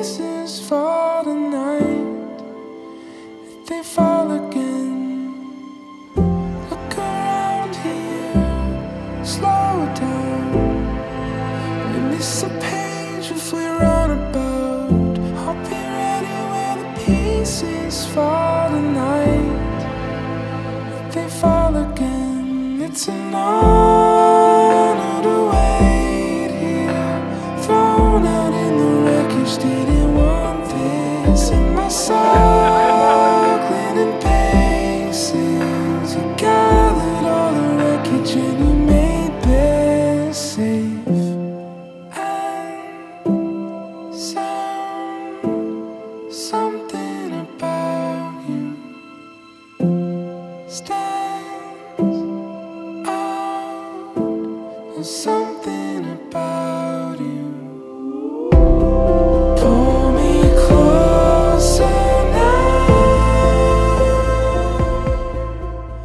pieces fall tonight, if they fall again, look around here, slow down. We miss a page if we run about. I'll be ready when the pieces fall tonight. If they fall again, it's an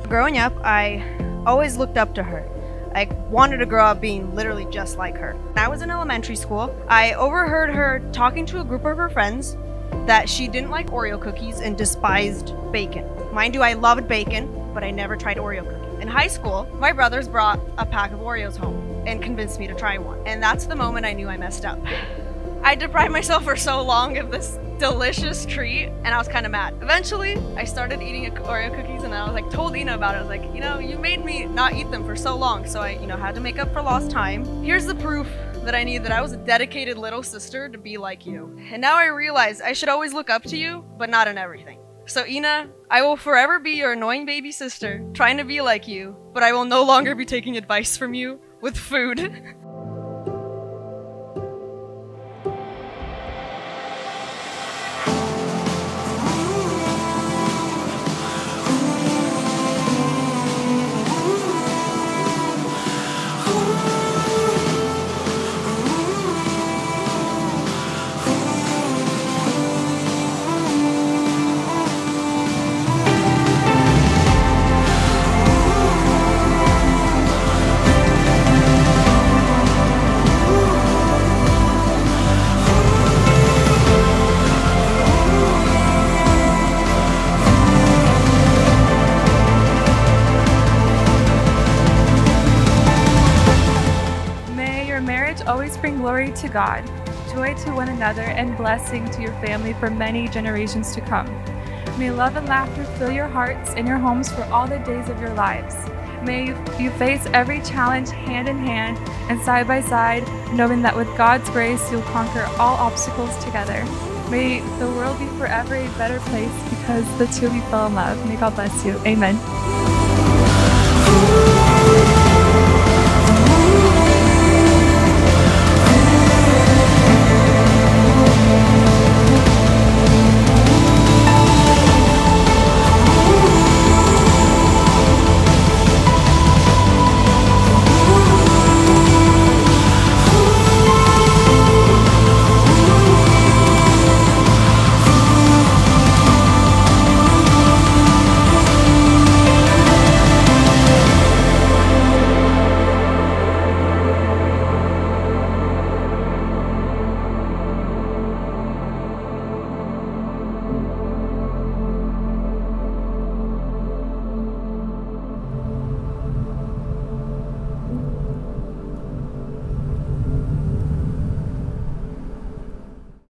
Growing up, I always looked up to her. I wanted to grow up being literally just like her. When I was in elementary school, I overheard her talking to a group of her friends that she didn't like Oreo cookies and despised bacon. Mind you, I loved bacon, but I never tried Oreo cookies. In high school, my brothers brought a pack of Oreos home and convinced me to try one. And that's the moment I knew I messed up. I deprived myself for so long of this delicious treat and I was kind of mad. Eventually, I started eating Oreo cookies and I was like told Inna about it. I was like, you know, you made me not eat them for so long, so I, you know, had to make up for lost time. Here's the proof that I need that I was a dedicated little sister to be like you. And now I realize I should always look up to you, but not in everything. So Inna, I will forever be your annoying baby sister, trying to be like you, but I will no longer be taking advice from you with food. always bring glory to God, joy to one another, and blessing to your family for many generations to come. May love and laughter fill your hearts and your homes for all the days of your lives. May you, face every challenge hand in hand and side by side, knowing that with God's grace you'll conquer all obstacles together. May the world be forever a better place because the two of you fell in love. May God bless you. Amen.